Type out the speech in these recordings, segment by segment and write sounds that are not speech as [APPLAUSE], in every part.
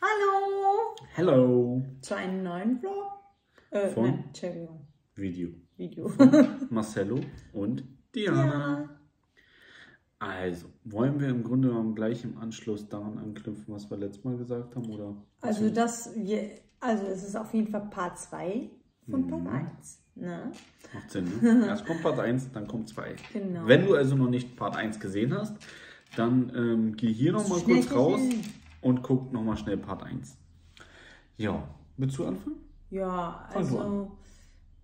Hallo Hello. zu einem neuen Vlog. Äh, Von? nein, Entschuldigung, Video. Video. Marcello und Diana. ja. Also, wollen wir im Grunde genommen gleich im Anschluss daran anknüpfen, was wir letztes Mal gesagt haben? Oder? Also das, wir, also es ist auf jeden Fall Part 2 von Part Mhm. 1. Ne? Macht Sinn, ne? [LAUGHS] Erst kommt Part 1, dann kommt 2. Genau. Wenn du also noch nicht Part 1 gesehen hast, dann ähm, geh hier nochmal kurz raus schnell. Und guck nochmal schnell Part 1. Ja, willst du anfangen? Ja, also.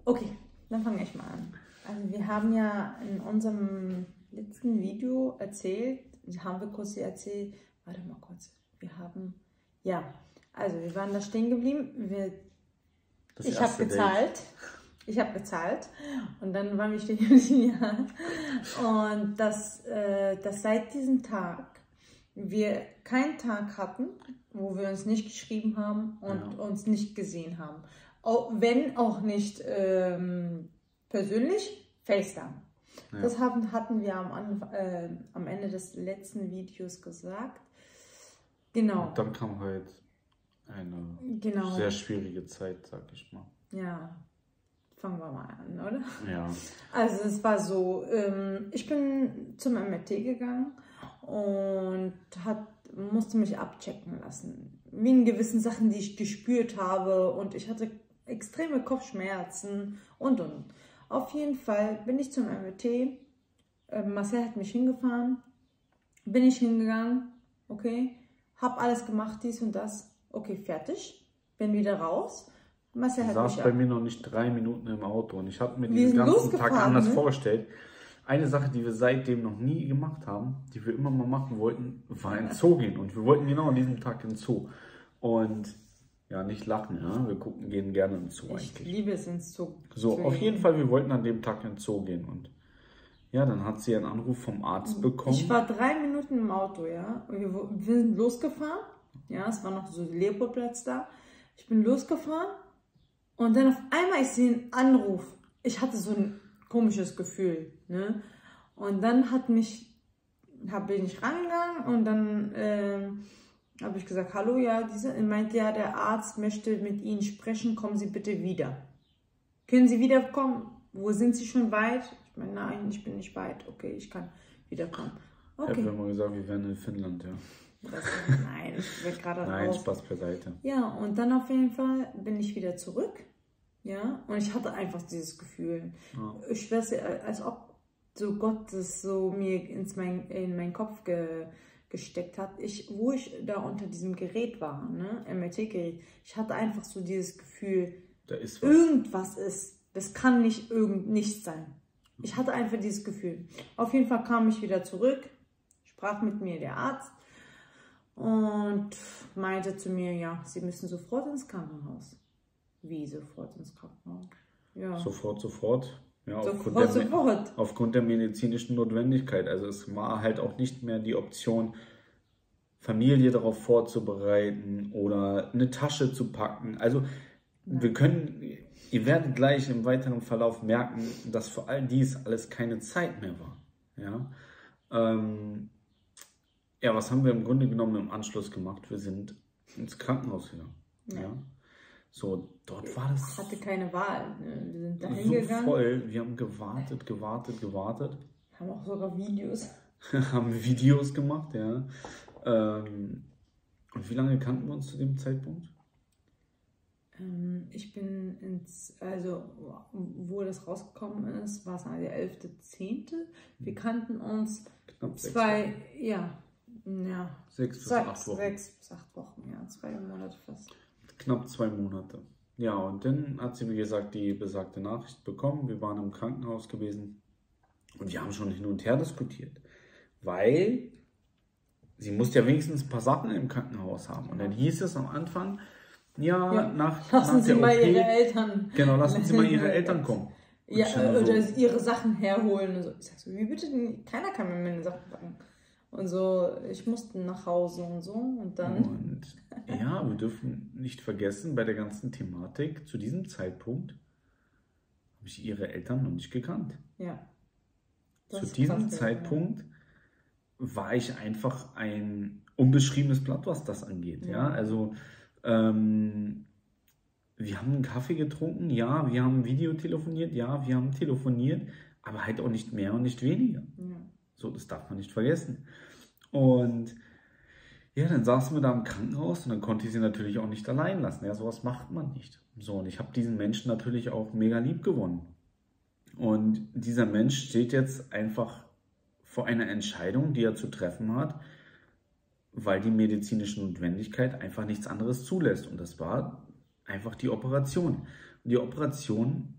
Okay, dann fange ich mal an. Also wir haben ja in unserem letzten Video erzählt, haben wir kurz erzählt, warte mal kurz, wir haben, ja, also wir waren da stehen geblieben, wir Das ich habe Date. gezahlt. Ich habe gezahlt und dann waren wir stehen geblieben. [LAUGHS] Ja. Und dass, äh, dass seit diesem Tag wir keinen Tag hatten, wo wir uns nicht geschrieben haben und Ja. uns nicht gesehen haben. Auch, wenn auch nicht ähm, persönlich, FaceTime. Ja. Das haben, hatten wir am, äh, am Ende des letzten Videos gesagt. Genau, Und dann kam halt eine genau. sehr schwierige Zeit, sag ich mal. Ja, fangen wir mal an, oder? Ja. Also es war so, ähm, ich bin zum MRT gegangen und hat, musste mich abchecken lassen. Wegen gewissen Sachen, die ich gespürt habe und ich hatte extreme Kopfschmerzen und und. Auf jeden Fall bin ich zum MRT. Äh, Marcel hat mich hingefahren. Bin ich hingegangen, okay, hab alles gemacht, dies und das. Okay, fertig. Bin wieder raus. Marcel hat saß mich bei mir noch nicht drei Minuten im Auto und ich habe mir Wir diesen ganzen Tag anders ne? vorgestellt. Eine Sache, die wir seitdem noch nie gemacht haben, die wir immer mal machen wollten, war in den Zoo gehen. Und wir wollten genau an diesem Tag in den Zoo. Und ja, nicht lachen, ja. Wir gucken, gehen gerne in den Zoo Ich eigentlich. liebe es ins Zoo. So, auf jeden Fall, wir wollten an dem Tag in den Zoo gehen. Und ja, dann hat sie einen Anruf vom Arzt bekommen. Ich war drei Minuten im Auto, ja. Wir, wir sind losgefahren. Ja, es war noch so Leopoldplatz da. Ich bin losgefahren und dann auf einmal ich sehe einen Anruf. Ich hatte so ein komisches Gefühl, ne? Und dann hat mich, hab, bin ich rangegangen und dann ähm, habe ich gesagt, hallo, ja, diese, meint ja, der Arzt möchte mit Ihnen sprechen, kommen Sie bitte wieder. Können Sie wiederkommen? Wo sind Sie schon weit? Ich meine, nein, ich bin nicht weit. Okay, ich kann wiederkommen. Okay. wir mal gesagt, wir wären in Finnland, ja. Das, nein, ich will gerade [LAUGHS] Nein, raus. Spaß beiseite. Ja, und dann auf jeden Fall bin ich wieder zurück. Ja, und ich hatte einfach dieses Gefühl. Ja. Ich schwör's dir, als ob so Gott das so mir ins mein, in meinen Kopf ge, gesteckt hat. Ich, wo ich da unter diesem Gerät war, ne, MRT-Gerät, ich hatte einfach so dieses Gefühl, Da ist was. irgendwas ist. Das kann nicht irgend nichts sein. Ich hatte einfach dieses Gefühl. Auf jeden Fall kam ich wieder zurück, sprach mit mir der Arzt und meinte zu mir, ja, Sie müssen sofort ins Krankenhaus. Wie sofort ins Krankenhaus? Ja, Sofort, sofort. Ja, aufgrund, sofort, der, sofort. aufgrund der medizinischen Notwendigkeit. Also es war halt auch nicht mehr die Option, Familie darauf vorzubereiten oder eine Tasche zu packen. Also wir können, ihr werdet gleich im weiteren Verlauf merken, dass für all dies alles keine Zeit mehr war. Ja, ähm, ja was haben wir im Grunde genommen im Anschluss gemacht? Wir sind ins Krankenhaus gegangen. Ja. Ja. So, dort war das Hatte keine Wahl. Ne? Wir sind da so hingegangen, voll. Wir haben gewartet, gewartet, gewartet. haben auch sogar Videos. [LAUGHS] haben Videos gemacht, ja. Ähm, und wie lange kannten wir uns zu dem Zeitpunkt? Ähm, ich bin ins, also wo das rausgekommen ist, war es der 11.10. Wir kannten uns Knapp zwei, ja, ja, Sechs bis sechs, acht Wochen. sechs bis acht Wochen, ja, zwei Monate fast. Knapp zwei Monate. Ja, und dann hat sie, wie gesagt, die besagte Nachricht bekommen. Wir waren im Krankenhaus gewesen und wir haben schon hin und her diskutiert. Weil sie musste ja wenigstens ein paar Sachen im Krankenhaus haben. Und dann hieß es am Anfang, ja, Ja, nach, Lassen nach Sie mal OP, Ihre Eltern, Genau, lassen Sie mal Ihre [LAUGHS] Eltern kommen. Und ja, ich dann so, oder ihre Sachen herholen. Und so. Ich sag so, wie bitte? denn? Keiner kann mir meine Sachen packen. Und so, ich musste nach Hause und so. Und dann, Und ja, wir dürfen nicht vergessen, bei der ganzen Thematik, zu diesem Zeitpunkt habe ich ihre Eltern noch nicht gekannt. ja. Das zu diesem krass, ja. Zeitpunkt war ich einfach ein unbeschriebenes Blatt, was das angeht. Ja, ja? also ähm, wir haben einen Kaffee getrunken, ja, wir haben Video telefoniert, ja, wir haben telefoniert, aber halt auch nicht mehr und nicht weniger. Ja. So, das darf man nicht vergessen. Und ja, dann saßen wir da im Krankenhaus und dann konnte ich sie natürlich auch nicht allein lassen. Ja, sowas macht man nicht. So, und ich habe diesen Menschen natürlich auch mega lieb gewonnen. Und dieser Mensch steht jetzt einfach vor einer Entscheidung, die er zu treffen hat, weil die medizinische Notwendigkeit einfach nichts anderes zulässt. Und das war einfach die Operation. Die Operation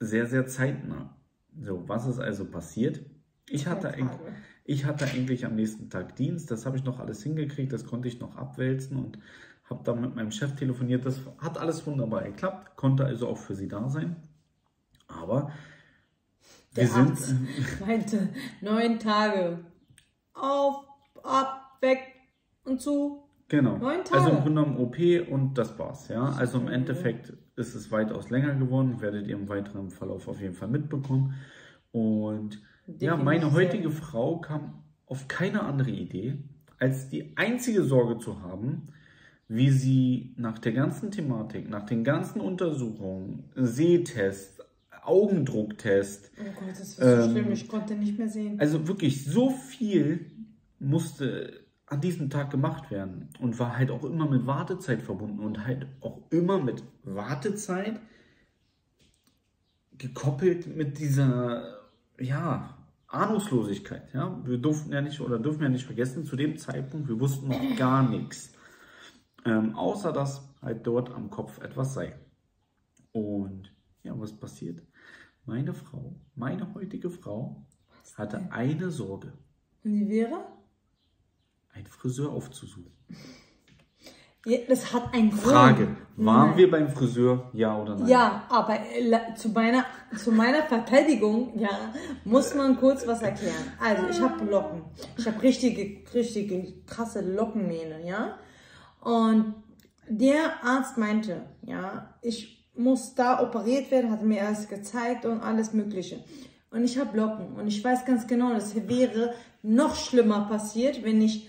sehr, sehr zeitnah. So, was ist also passiert? Ich hatte, ich hatte eigentlich am nächsten Tag Dienst, das habe ich noch alles hingekriegt, das konnte ich noch abwälzen und habe dann mit meinem Chef telefoniert. Das hat alles wunderbar geklappt, konnte also auch für sie da sein. Aber Der wir Arzt sind. [LAUGHS] meinte neun Tage. Auf, ab, weg und zu. Genau. Neun Tage. Also im Grunde genommen OP und das war's. Ja? Also im Endeffekt ist es weitaus länger geworden. Werdet ihr im weiteren Verlauf auf jeden Fall mitbekommen. Und ja, meine heutige Frau kam auf keine andere Idee, als die einzige Sorge zu haben, wie sie nach der ganzen Thematik, nach den ganzen Untersuchungen, Sehtest, Augendrucktest. Oh Gott, das ist so ähm, schlimm, ich konnte nicht mehr sehen. Also wirklich so viel musste an diesem Tag gemacht werden und war halt auch immer mit Wartezeit verbunden und halt auch immer mit Wartezeit gekoppelt mit dieser, ja, Ahnungslosigkeit. Ja? Wir durften ja nicht oder dürfen ja nicht vergessen, zu dem Zeitpunkt, wir wussten noch [CLEARS THROAT] gar nichts. Ähm, außer dass halt dort am Kopf etwas sei. Und ja, was passiert? Meine Frau, meine heutige Frau, hatte eine Sorge. Und die wäre? Ein Friseur aufzusuchen. [LAUGHS] Das hat einen Grund. Frage, waren nein. wir beim Friseur, ja oder nein? Ja, aber äh, zu meiner, zu meiner Verteidigung, ja, muss man kurz was erklären. Also, ich habe Locken. Ich habe richtige, richtige krasse Lockenmähne, ja. Und der Arzt meinte, ja, ich muss da operiert werden, hat mir alles gezeigt und alles Mögliche. Und ich habe Locken und ich weiß ganz genau, das wäre noch schlimmer passiert, wenn ich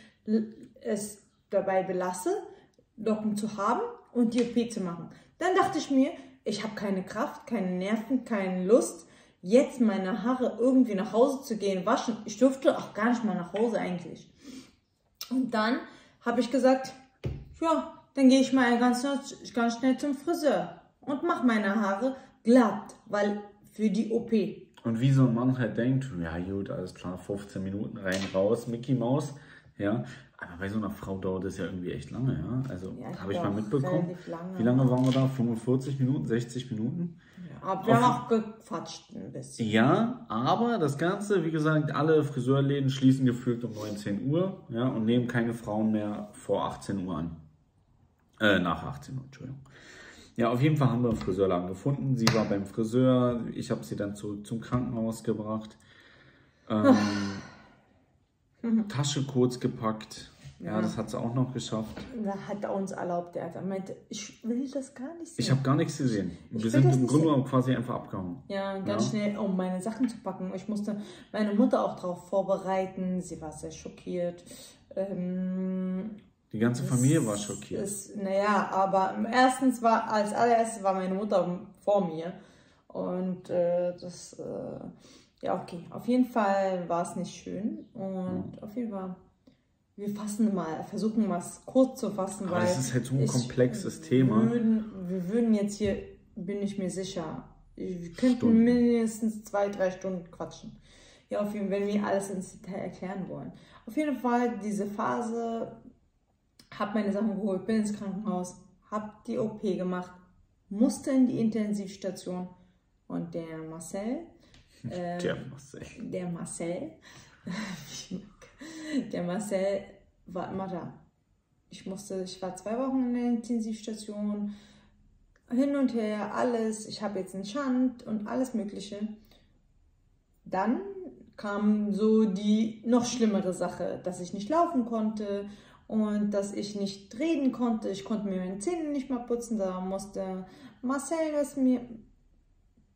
es dabei belasse, Locken zu haben und die OP zu machen. Dann dachte ich mir, ich habe keine Kraft, keine Nerven, keine Lust, jetzt meine Haare irgendwie nach Hause zu gehen, waschen. Ich durfte auch gar nicht mal nach Hause eigentlich. Und dann habe ich gesagt, ja, dann gehe ich mal ganz, ganz schnell zum Friseur und mache meine Haare glatt, weil für die OP. Und wie so ein Mann halt denkt, ja gut, alles klar, 15 Minuten rein, raus, Mickey Maus, ja. Aber bei so einer Frau dauert das ja irgendwie echt lange, ja. Also ja, habe ich mal mitbekommen. Lange. Wie lange waren wir da? 45 Minuten, 60 Minuten? Ja, aber wir haben auch gequatscht ein bisschen. Ja, aber das Ganze, wie gesagt, alle Friseurläden schließen gefühlt um 19 Uhr, ja, und nehmen keine Frauen mehr vor 18 Uhr an. Äh, nach 18 Uhr, Entschuldigung. Ja, auf jeden Fall haben wir einen Friseurladen gefunden. Sie war beim Friseur. Ich habe sie dann zurück zum Krankenhaus gebracht. Ähm, [LAUGHS] Tasche kurz gepackt. Ja, das hat sie auch noch geschafft. Da hat er uns erlaubt. Er meinte, ich will das gar nicht sehen. Ich habe gar nichts gesehen. Ich wir sind im Grunde genommen quasi einfach abgehauen. Ja, ganz ja. schnell, um meine Sachen zu packen. Ich musste meine Mutter auch darauf vorbereiten. Sie war sehr schockiert. Ähm, die ganze Familie war schockiert. Naja, aber erstens war, als allererstes war meine Mutter vor mir. Und äh, das, äh, ja, okay. Auf jeden Fall war es nicht schön. Und ja. auf jeden Fall, wir fassen mal, versuchen mal es kurz zu fassen. Aber weil es ist halt so ein komplexes Thema. Würden, wir würden jetzt hier, bin ich mir sicher, wir könnten Stunden. mindestens zwei, drei Stunden quatschen. Ja, auf jeden Fall, wenn wir alles ins Detail erklären wollen. Auf jeden Fall, diese Phase habe meine Sachen geholt, bin ins Krankenhaus, habe die OP gemacht, musste in die Intensivstation und der Marcel, äh, [LAUGHS] der Marcel, der Marcel, [LAUGHS] [LAUGHS] der Marcel war immer da. Ich musste, ich war zwei Wochen in der Intensivstation, hin und her, alles. Ich habe jetzt einen Schand und alles Mögliche. Dann kam so die noch schlimmere Sache, dass ich nicht laufen konnte und dass ich nicht reden konnte. Ich konnte mir meine Zähne nicht mal putzen. Da musste Marcel das mir,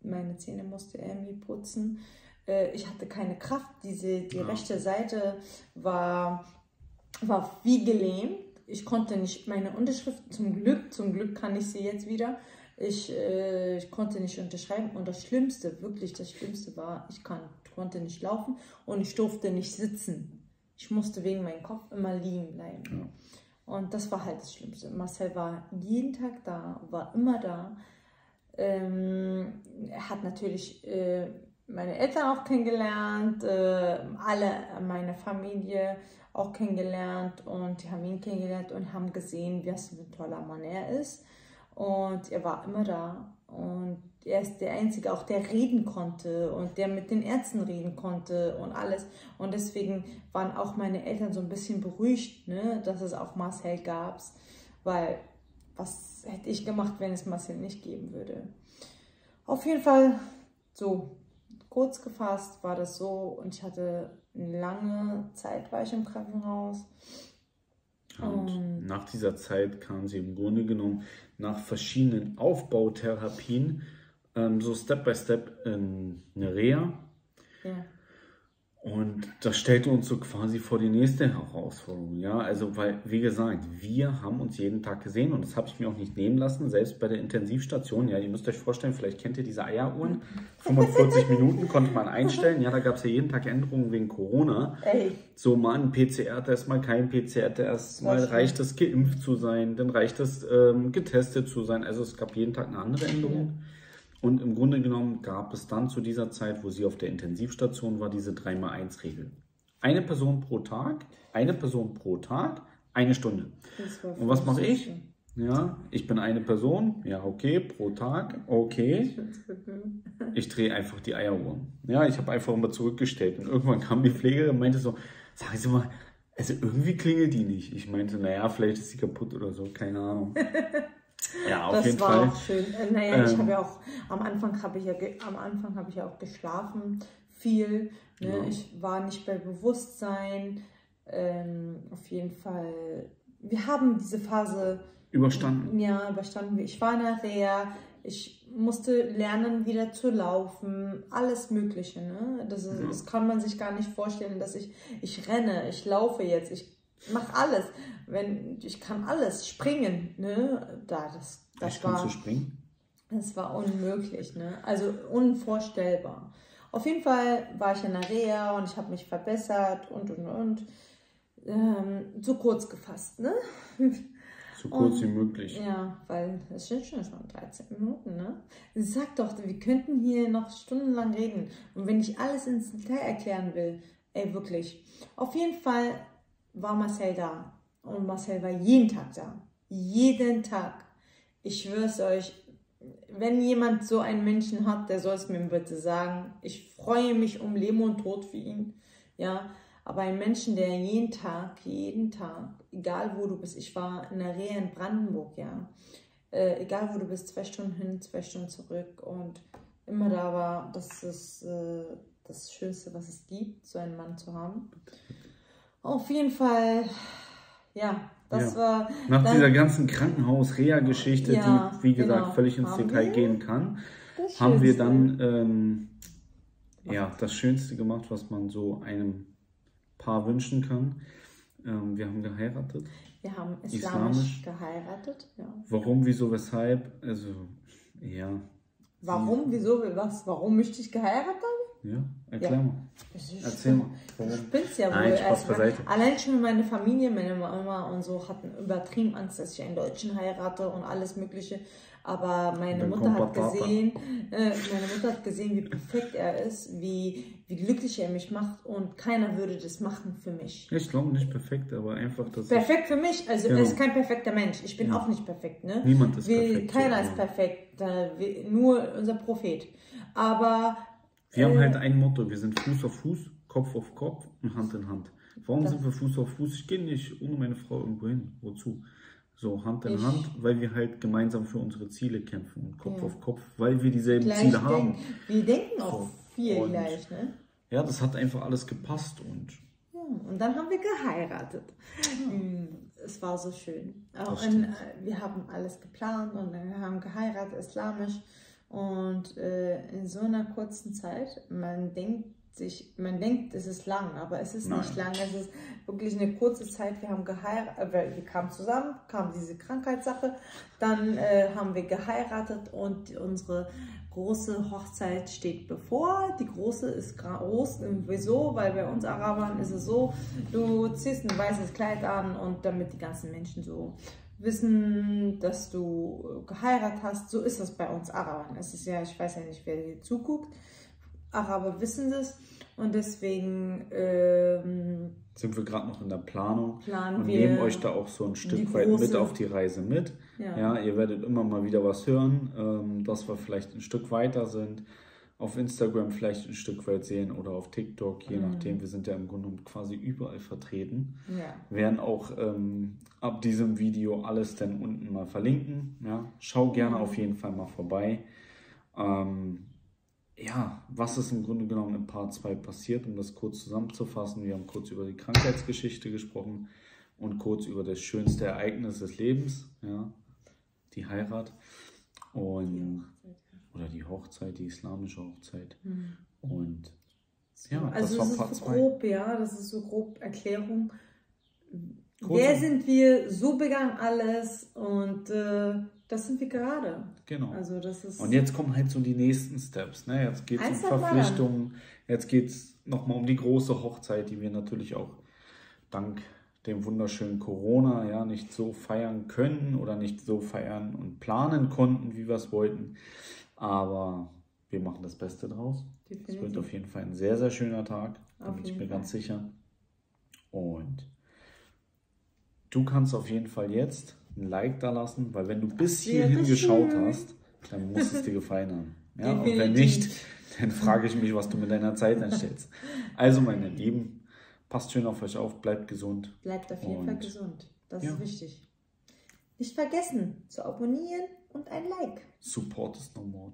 meine Zähne musste er mir putzen. Äh, ich hatte keine Kraft. Diese, die ja. rechte Seite war, war wie gelähmt. Ich konnte nicht meine Unterschrift, zum Glück, zum Glück kann ich sie jetzt wieder. Ich, äh, ich konnte nicht unterschreiben und das Schlimmste, wirklich das Schlimmste war, ich kann, konnte nicht laufen und ich durfte nicht sitzen. Ich musste wegen meinem Kopf immer liegen bleiben. Ja. Und das war halt das Schlimmste. Marcel war jeden Tag da, war immer da. Ähm, er hat natürlich äh, meine Eltern auch kennengelernt, äh, alle meine Familie auch kennengelernt und die haben ihn kennengelernt und haben gesehen, was für ein toller Mann er ist. Und er war immer da und er ist der Einzige, auch der reden konnte und der mit den Ärzten reden konnte und alles. Und deswegen waren auch meine Eltern so ein bisschen beruhigt, ne, dass es auch Marcel gab, weil was hätte ich gemacht, wenn es Marcel nicht geben würde. Auf jeden Fall, so kurz gefasst war das so und ich hatte eine lange Zeit war ich im Krankenhaus. Und, und nach dieser Zeit kam sie im Grunde genommen nach verschiedenen Aufbautherapien ähm, so Step by Step in eine Reha. Ja. Und das stellte uns so quasi vor die nächste Herausforderung. Ja, also, weil, wie gesagt, wir haben uns jeden Tag gesehen und das habe ich mir auch nicht nehmen lassen, selbst bei der Intensivstation. Ja, ihr müsst euch vorstellen, vielleicht kennt ihr diese Eieruhren. [LAUGHS] 45 Minuten konnte man einstellen. Ja, da gab es ja jeden Tag Änderungen wegen Corona. Ey. So mal ein PCR-Test, mal kein PCR-Test, mal reicht es geimpft zu sein, dann reicht es ähm, getestet zu sein. Also es gab jeden Tag eine andere Änderung. Ja. Und im Grunde genommen gab es dann zu dieser Zeit, wo sie auf der Intensivstation war, diese 3x1-Regel. Eine Person pro Tag, eine Person pro Tag, eine Stunde. Und was mache ich? Ja, ich bin eine Person, ja, okay, pro Tag, okay. Ich [LAUGHS] drehe einfach die Eieruhr. Ja, ich habe einfach immer zurückgestellt. Und irgendwann kam die Pflegerin und meinte so, sagen Sie mal, also irgendwie klingelt die nicht. Ich meinte, naja, vielleicht ist sie kaputt oder so, keine Ahnung. [LAUGHS] Ja, auf das jeden war Fall. auch schön. Äh, naja, ähm, ich habe ja auch am Anfang habe ich ja am Anfang habe ich ja auch geschlafen viel. Ne? Ja. Ich war nicht bei Bewusstsein. Ähm, auf jeden Fall. Wir haben diese Phase überstanden. Ja, überstanden. Ich war in der Reha. Ich musste lernen, wieder zu laufen, alles Mögliche. Ne? Das, ist, ja. das kann man sich gar nicht vorstellen, dass ich, ich renne, ich laufe jetzt, ich mache alles wenn ich kann alles springen, ne? Da das das ich war. springen? Das war unmöglich, ne? Also unvorstellbar. Auf jeden Fall war ich in der Reha und ich habe mich verbessert und und und. Ähm, so kurz gefasst, ne? So kurz und, wie möglich. Ja, weil es sind schon 13 Minuten, ne? Sag doch, wir könnten hier noch stundenlang reden. Und wenn ich alles ins Detail erklären will, ey, wirklich. Auf jeden Fall war Marcel da. Und Marcel war jeden Tag da. Jeden Tag. Ich schwöre es euch, wenn jemand so einen Menschen hat, der soll es mir bitte sagen. Ich freue mich um Leben und Tod für ihn. Ja, aber ein Menschen, der jeden Tag, jeden Tag, egal wo du bist, ich war in der Rehe in Brandenburg, ja, äh, egal wo du bist, zwei Stunden hin, zwei Stunden zurück und immer da war, das ist äh, das Schönste, was es gibt, so einen Mann zu haben. Auf jeden Fall ja, das ja. war. Nach dann, dieser ganzen Krankenhaus-Reha-Geschichte, ja, die, wie gesagt, genau. völlig ins Detail gehen kann, haben wir dann ähm, ja, das Schönste gemacht, was man so einem Paar wünschen kann. Ähm, wir haben geheiratet. Wir haben islamisch, islamisch. geheiratet. Ja. Warum, wieso, weshalb? Also, ja. Warum, wieso, was? Warum möchte ich geheiratet? Ja, erklär ja. mal. Erzähl mal. Ich bin's ja wohl. Nein, allein schon meine Familie, meine Mama und so hatten übertrieben Angst, dass ich einen Deutschen heirate und alles Mögliche. Aber meine Mutter hat gesehen, äh, meine Mutter hat gesehen, wie perfekt er ist, wie, wie glücklich er mich macht und keiner würde das machen für mich. Ich glaube nicht perfekt, aber einfach das. Perfekt für mich, also genau. er ist kein perfekter Mensch. Ich bin ja. auch nicht perfekt, ne? Niemand ist wie, perfekt. Keiner ist perfekt, wie, nur unser Prophet. Aber wir haben halt ein Motto, wir sind Fuß auf Fuß, Kopf auf Kopf und Hand in Hand. Warum sind wir Fuß auf Fuß? Ich gehe nicht ohne meine Frau irgendwo hin. Wozu? So, Hand in ich, Hand, weil wir halt gemeinsam für unsere Ziele kämpfen und Kopf ja. auf Kopf, weil wir dieselben gleich Ziele haben. wir denken auch so. viel und gleich, ne? Ja, das hat einfach alles gepasst und. Ja, und dann haben wir geheiratet. Ja. Hm, es war so schön. Und, äh, wir haben alles geplant und wir haben geheiratet, islamisch. Und äh, in so einer kurzen Zeit, man denkt sich, man denkt, es ist lang, aber es ist Nein. nicht lang. Es ist wirklich eine kurze Zeit. Wir haben geheiratet, äh, wir kamen zusammen, kam diese Krankheitssache, dann äh, haben wir geheiratet und unsere große Hochzeit steht bevor. Die große ist groß. Wieso? Weil bei uns Arabern ist es so, du ziehst ein weißes Kleid an und damit die ganzen Menschen so wissen, dass du geheiratet hast. So ist das bei uns Arabern. Es ist ja, ich weiß ja nicht, wer hier zuguckt. Araber wissen das und deswegen ähm, sind wir gerade noch in der Planung planen und wir nehmen euch da auch so ein Stück weit mit auf die Reise mit. Ja. Ja, ihr werdet immer mal wieder was hören, ähm, dass wir vielleicht ein Stück weiter sind. Auf Instagram vielleicht ein Stück weit sehen oder auf TikTok, je Mhm. nachdem. Wir sind ja im Grunde quasi überall vertreten. ja. werden auch ähm, ab diesem Video alles dann unten mal verlinken. Ja? Schau gerne Mhm. auf jeden Fall mal vorbei. Ähm, ja, was ist im Grunde genommen in Part 2 passiert, um das kurz zusammenzufassen. Wir haben kurz über die Krankheitsgeschichte gesprochen und kurz über das schönste Ereignis des Lebens, ja, die Heirat. Und, oder die Hochzeit, die islamische Hochzeit. Mhm. Und ja, also das das war ist Part so 2. grob, ja, das ist so grob Erklärung. Kurz- Wer sind wir? So begann alles und äh, das sind wir gerade. Genau. Also das ist Und jetzt kommen halt so die nächsten Steps. Ne? Jetzt geht es um Verpflichtungen. Jetzt geht es nochmal um die große Hochzeit, die wir natürlich auch dank dem wunderschönen Corona ja nicht so feiern können oder nicht so feiern und planen konnten, wie wir es wollten. Aber wir machen das Beste draus. Es wird auf jeden Fall ein sehr, sehr schöner Tag. Da bin ich mir Fall. ganz sicher. Und du kannst auf jeden Fall jetzt ein Like da lassen, weil wenn du bis hierhin geschaut hast, dann muss es dir gefallen haben. [LAUGHS] Ja, und wenn nicht, dann frage ich mich, was du mit deiner Zeit anstellst. Also, meine Lieben, passt schön auf euch auf, bleibt gesund. Bleibt auf jeden Fall Und- gesund. Das ja. ist wichtig. Nicht vergessen zu abonnieren und ein Like. Support is no more.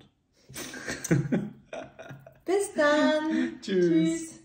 Bis dann. [LAUGHS] Tschüss. Tschüss.